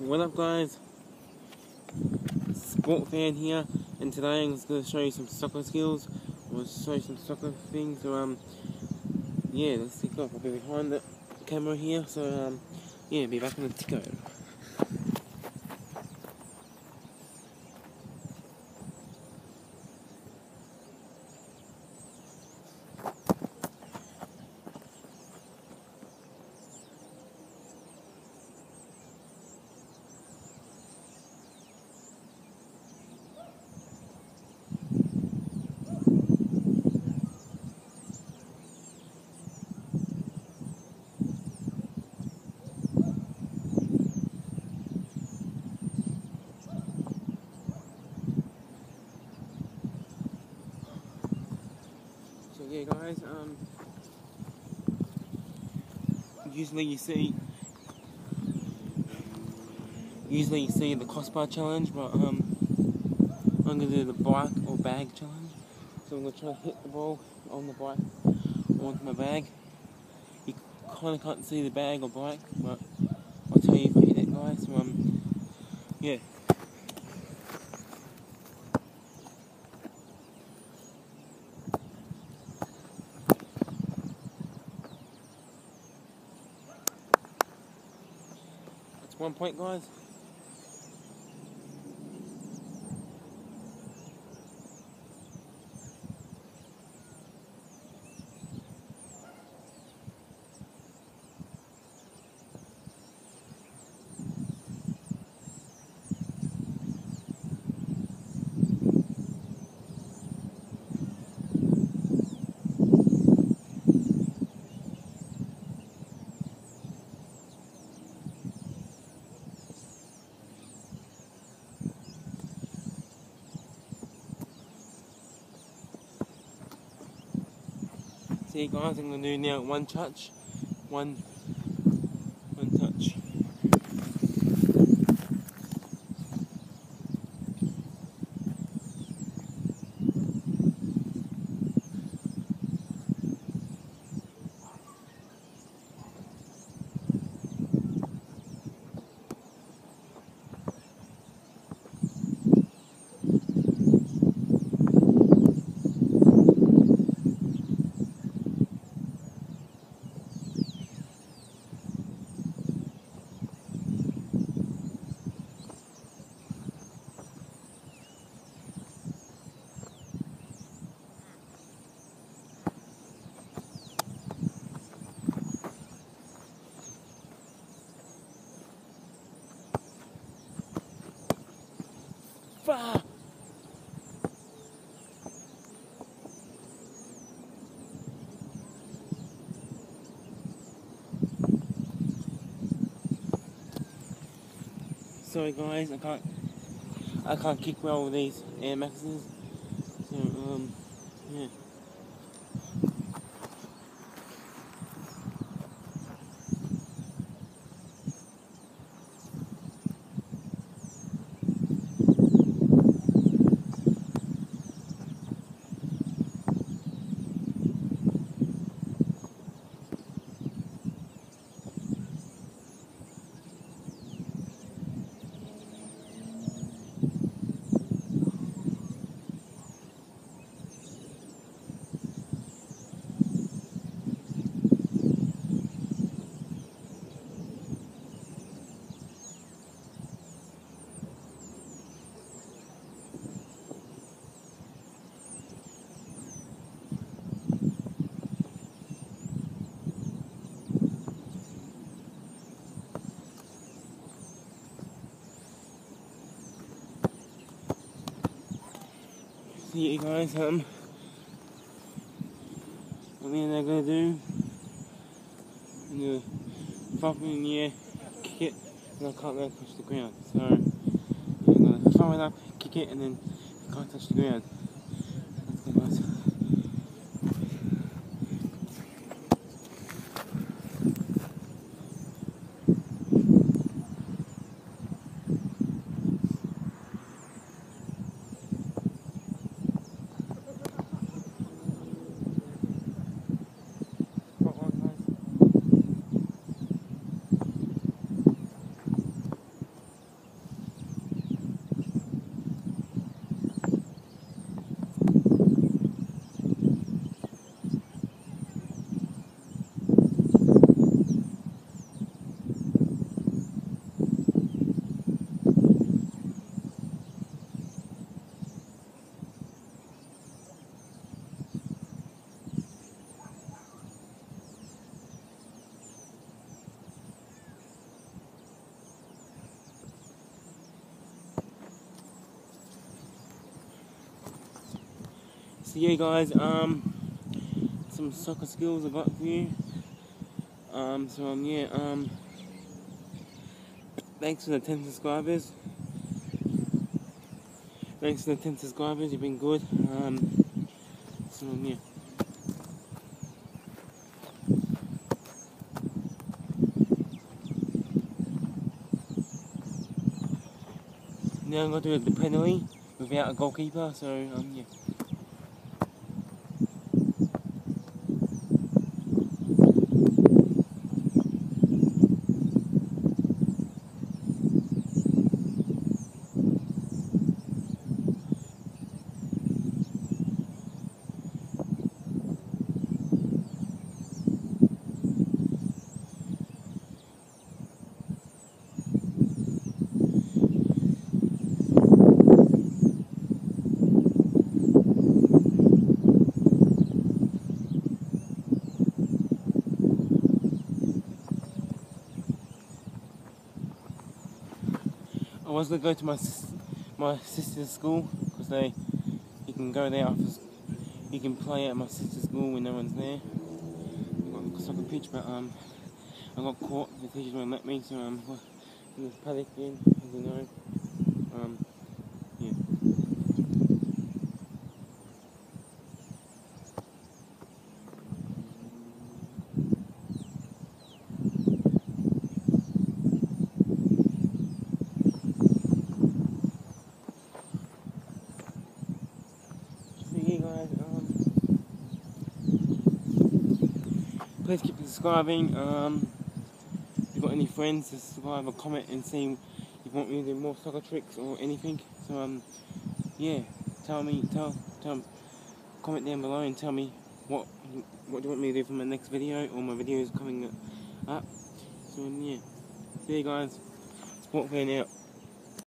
What up guys? Sport fan here and today I'm just to show you some soccer skills. I'll show you some soccer things so um yeah let's kick off. I'll be behind the camera here so um yeah be back in the ticker. So yeah guys, um usually you see usually you see the crossbar challenge but um I'm gonna do the bike or bag challenge. So I'm gonna try to hit the ball on the bike onto my bag. You kinda can't see the bag or bike, but I'll tell you if I hit it guys. So um yeah. One point guys. See guys, I'm gonna do now one touch, one, one touch. Fuck! Sorry guys, I can't I can't kick well with these Air Maxes. So um yeah. See you guys, um, what and they're gonna do, I'm gonna it in the air, kick it, and I can't let it touch the ground. So, I'm gonna throw it up, kick it, and then it can't touch the ground. Let's go guys. Come on, guys. So yeah, guys, um, some soccer skills I got for you. Um, so um, yeah, um, thanks for the 10 subscribers. Thanks for the 10 subscribers, you've been good. Um, so um, yeah. Now I'm going to do the penalty without a goalkeeper, so um, yeah. I was gonna go to my my sister's school because they you can go there after you can play at my sister's school when no one's there. I pitch, but um I got caught. The teachers won't let me, so um I was panicking, as you know. Um yeah. So yeah, guys. Um, please keep subscribing. Um, if you've got any friends, subscribe or comment and say if you want me to do more soccer tricks or anything. So um, yeah, tell me, tell, tell, comment down below and tell me what what do you want me to do for my next video or my videos coming up. So yeah, see you guys. Sport fan out.